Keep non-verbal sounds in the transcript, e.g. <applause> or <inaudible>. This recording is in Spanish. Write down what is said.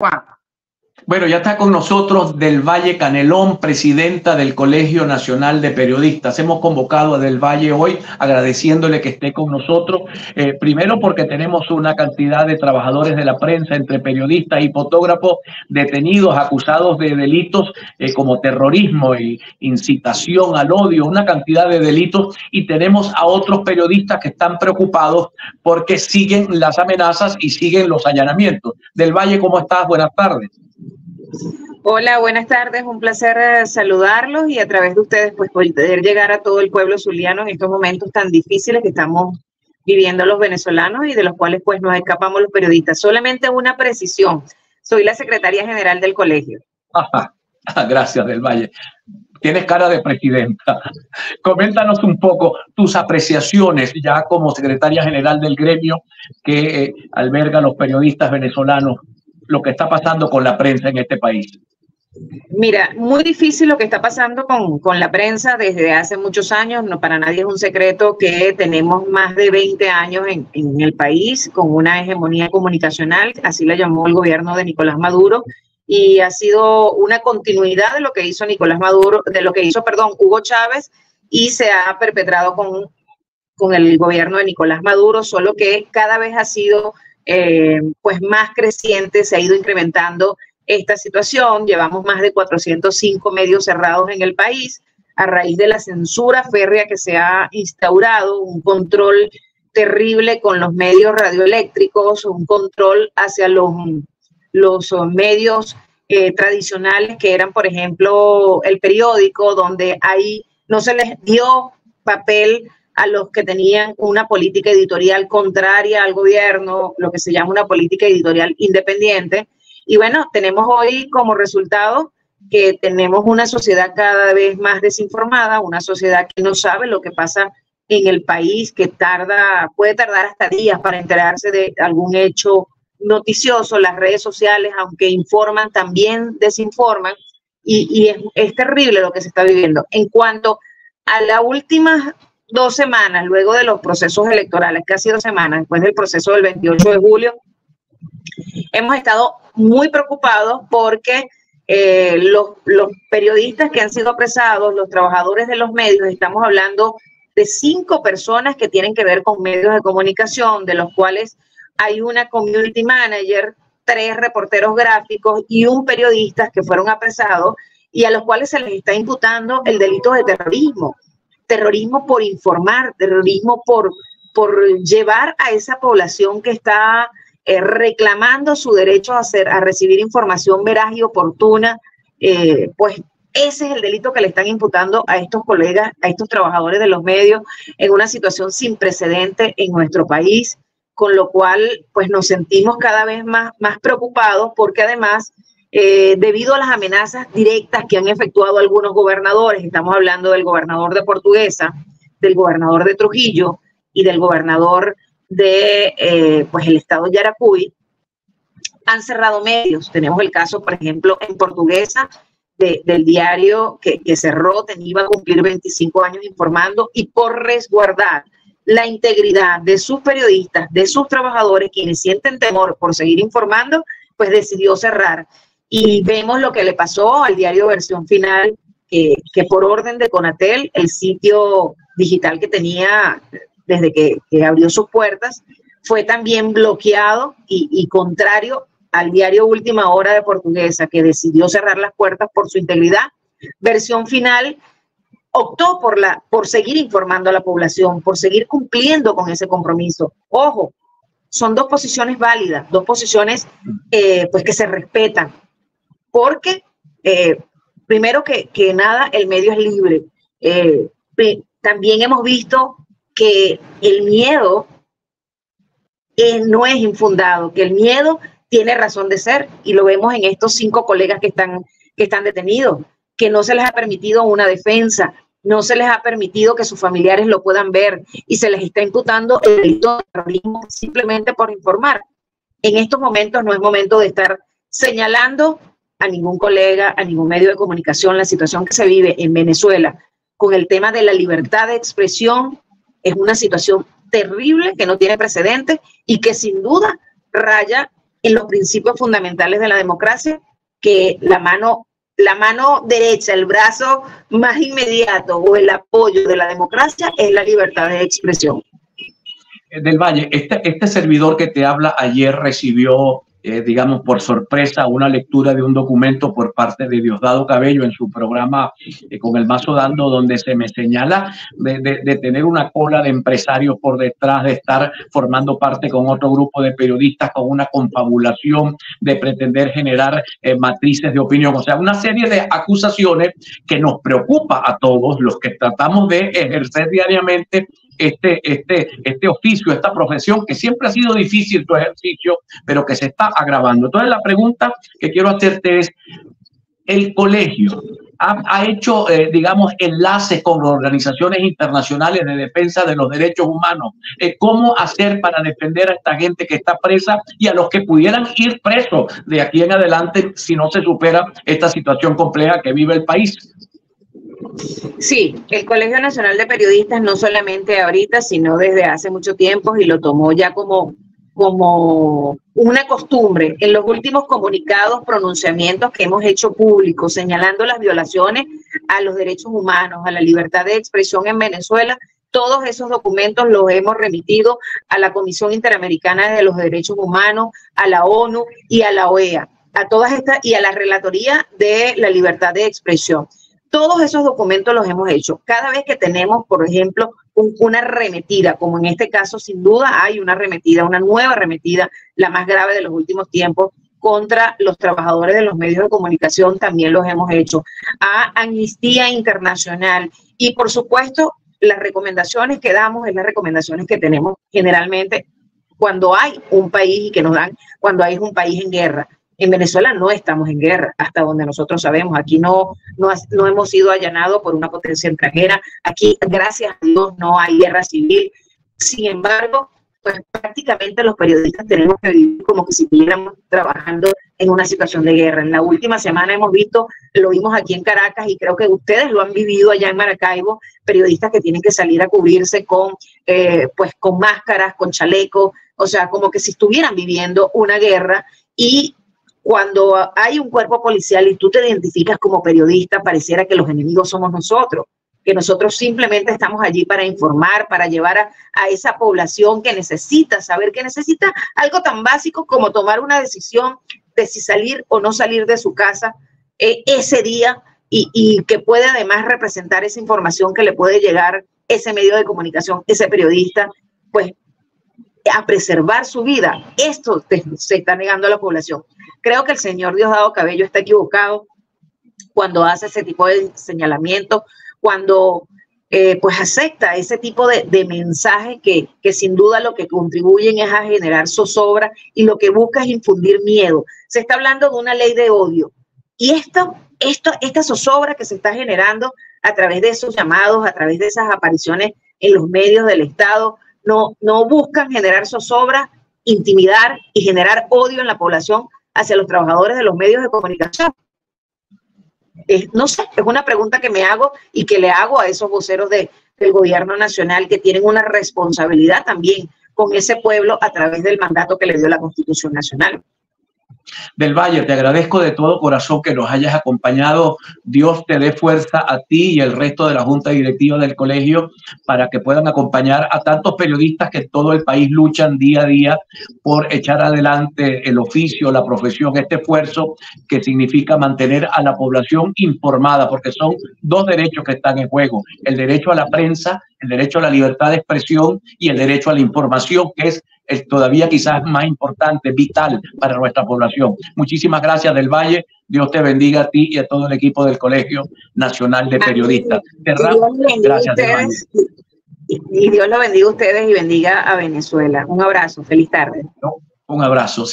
4. Bueno, ya está con nosotros Del Valle Canelón, presidenta del Colegio Nacional de Periodistas. Hemos convocado a Del Valle hoy agradeciéndole que esté con nosotros, eh, primero porque tenemos una cantidad de trabajadores de la prensa, entre periodistas y fotógrafos, detenidos, acusados de delitos eh, como terrorismo e incitación al odio, una cantidad de delitos, y tenemos a otros periodistas que están preocupados porque siguen las amenazas y siguen los allanamientos. Del Valle, ¿cómo estás? Buenas tardes. Hola, buenas tardes. Un placer eh, saludarlos y a través de ustedes, pues poder llegar a todo el pueblo zuliano en estos momentos tan difíciles que estamos viviendo los venezolanos y de los cuales pues nos escapamos los periodistas. Solamente una precisión. Soy la secretaria general del colegio. <laughs> Gracias, Del Valle. Tienes cara de presidenta. <laughs> Coméntanos un poco tus apreciaciones ya como secretaria general del gremio que eh, alberga a los periodistas venezolanos lo que está pasando con la prensa en este país? Mira, muy difícil lo que está pasando con, con, la prensa desde hace muchos años. No, para nadie es un secreto que tenemos más de 20 años en, en, el país con una hegemonía comunicacional, así la llamó el gobierno de Nicolás Maduro, y ha sido una continuidad de lo que hizo Nicolás Maduro, de lo que hizo, perdón, Hugo Chávez, y se ha perpetrado con, con el gobierno de Nicolás Maduro, solo que cada vez ha sido eh, pues más creciente, se ha ido incrementando esta situación. Llevamos más de 405 medios cerrados en el país a raíz de la censura férrea que se ha instaurado, un control terrible con los medios radioeléctricos, un control hacia los, los medios eh, tradicionales que eran, por ejemplo, el periódico, donde ahí no se les dio papel a los que tenían una política editorial contraria al gobierno, lo que se llama una política editorial independiente. Y bueno, tenemos hoy como resultado que tenemos una sociedad cada vez más desinformada, una sociedad que no sabe lo que pasa en el país, que tarda, puede tardar hasta días para enterarse de algún hecho noticioso. Las redes sociales, aunque informan, también desinforman. Y, es, es terrible lo que se está viviendo. En cuanto a la última dos semanas luego de los procesos electorales, casi dos semanas después del proceso del 28 de julio, hemos estado muy preocupados porque eh, los, los periodistas que han sido apresados, los trabajadores de los medios, estamos hablando de cinco personas que tienen que ver con medios de comunicación, de los cuales hay una community manager, tres reporteros gráficos y un periodista que fueron apresados y a los cuales se les está imputando el delito de terrorismo terrorismo por informar, terrorismo por, por llevar a esa población que está eh, reclamando su derecho a, hacer, a recibir información veraz y oportuna, eh, pues ese es el delito que le están imputando a estos colegas, a estos trabajadores de los medios, en una situación sin precedente en nuestro país, con lo cual pues nos sentimos cada vez más, más preocupados porque además eh, debido a las amenazas directas que han efectuado algunos gobernadores, estamos hablando del gobernador de Portuguesa, del gobernador de Trujillo y del gobernador de eh, pues el estado de Yaracuy, han cerrado medios. Tenemos el caso, por ejemplo, en Portuguesa, del diario que, cerró, tenía a cumplir 25 años informando y por resguardar la integridad de sus periodistas, de sus trabajadores, quienes sienten temor por seguir informando, pues decidió cerrar y vemos lo que le pasó al diario Versión Final, que, que por orden de Conatel, el sitio digital que tenía desde que, que abrió sus puertas, fue también bloqueado y, y, contrario al diario Última Hora de Portuguesa, que decidió cerrar las puertas por su integridad. Versión Final optó por, la, por seguir informando a la población, por seguir cumpliendo con ese compromiso. Ojo, son dos posiciones válidas, dos posiciones eh, pues que se respetan, porque eh, primero que, que, nada, el medio es libre. Eh, también hemos visto que el miedo eh, no es infundado, que el miedo tiene razón de ser y lo vemos en estos cinco colegas que están, que están detenidos, que no se les ha permitido una defensa, no se les ha permitido que sus familiares lo puedan ver y se les está imputando el delito de terrorismo simplemente por informar. En estos momentos no es momento de estar señalando a ningún colega, a ningún medio de comunicación la situación que se vive en Venezuela con el tema de la libertad de expresión es una situación terrible que no tiene precedentes y que sin duda raya en los principios fundamentales de la democracia, que la mano, la mano derecha, el brazo más inmediato o el apoyo de la democracia es la libertad de expresión. Del Valle, este, este servidor que te habla ayer recibió eh, digamos, por sorpresa, una lectura de un documento por parte de Diosdado Cabello en su programa eh, con el mazo dando, donde se me señala de, tener una cola de empresarios por detrás, de estar formando parte con otro grupo de periodistas con una confabulación, de pretender generar eh, matrices de opinión. O sea, una serie de acusaciones que nos preocupa a todos los que tratamos de ejercer diariamente este, este, este oficio, esta profesión, que siempre ha sido difícil tu ejercicio, pero que se está agravando. Entonces, la pregunta que quiero hacerte es, el colegio ha, hecho, eh, digamos, enlaces con organizaciones internacionales de defensa de los derechos humanos. Eh, ¿Cómo hacer para defender a esta gente que está presa y a los que pudieran ir presos de aquí en adelante si no se supera esta situación compleja que vive el país? Sí, el Colegio Nacional de Periodistas no solamente ahorita, sino desde hace mucho tiempo y lo tomó ya como, como una costumbre en los últimos comunicados, pronunciamientos que hemos hecho públicos señalando las violaciones a los derechos humanos, a la libertad de expresión en Venezuela. Todos esos documentos los hemos remitido a la Comisión Interamericana de los Derechos Humanos, a la ONU y a la OEA, a todas estas y a la Relatoría de la Libertad de Expresión. Todos esos documentos los hemos hecho. Cada vez que tenemos, por ejemplo, una arremetida, como en este caso, sin duda hay una arremetida, una nueva arremetida, la más grave de los últimos tiempos, contra los trabajadores de los medios de comunicación, también los hemos hecho. A Amnistía Internacional y, por supuesto, las recomendaciones que damos es las recomendaciones que tenemos generalmente cuando hay un país y que nos dan cuando hay un país en guerra. En Venezuela no estamos en guerra, hasta donde nosotros sabemos. Aquí no, no, hemos sido allanados por una potencia extranjera. Aquí, gracias a Dios, no hay guerra civil. Sin embargo, pues prácticamente los periodistas tenemos que vivir como que si estuviéramos trabajando en una situación de guerra. En la última semana hemos visto, lo vimos aquí en Caracas y creo que ustedes lo han vivido allá en Maracaibo, periodistas que tienen que salir a cubrirse con, eh, pues, con máscaras, con chalecos, o sea, como que si estuvieran viviendo una guerra y cuando hay un cuerpo policial y tú te identificas como periodista, pareciera que los enemigos somos nosotros, que nosotros simplemente estamos allí para informar, para llevar a, esa población que necesita saber, que necesita algo tan básico como tomar una decisión de si salir o no salir de su casa eh, ese día y, y que puede además representar esa información que le puede llegar ese medio de comunicación, ese periodista, pues a preservar su vida. Esto se está negando a la población. Creo que el señor Diosdado Cabello está equivocado cuando hace ese tipo de señalamiento, cuando eh, pues acepta ese tipo de, mensajes que, que, sin duda lo que contribuyen es a generar zozobra y lo que busca es infundir miedo. Se está hablando de una ley de odio. Y esto, esto, esta zozobra que se está generando a través de esos llamados, a través de esas apariciones en los medios del Estado, no, no buscan generar zozobra, intimidar y generar odio en la población hacia los trabajadores de los medios de comunicación. no sé, es una pregunta que me hago y que le hago a esos voceros de, del gobierno nacional que tienen una responsabilidad también con ese pueblo a través del mandato que le dio la Constitución Nacional. Del Valle, te agradezco de todo corazón que nos hayas acompañado. Dios te dé fuerza a ti y el resto de la Junta Directiva del colegio para que puedan acompañar a tantos periodistas que en todo el país luchan día a día por echar adelante el oficio, la profesión, este esfuerzo que significa mantener a la población informada, porque son dos derechos que están en juego, el derecho a la prensa, el derecho a la libertad de expresión y el derecho a la información, que es es todavía quizás más importante, vital para nuestra población. Muchísimas gracias del Valle. Dios te bendiga a ti y a todo el equipo del Colegio Nacional de Periodistas. Gracias, Y Dios lo bendiga a ustedes y bendiga a Venezuela. Un abrazo. Feliz tarde. Un abrazo.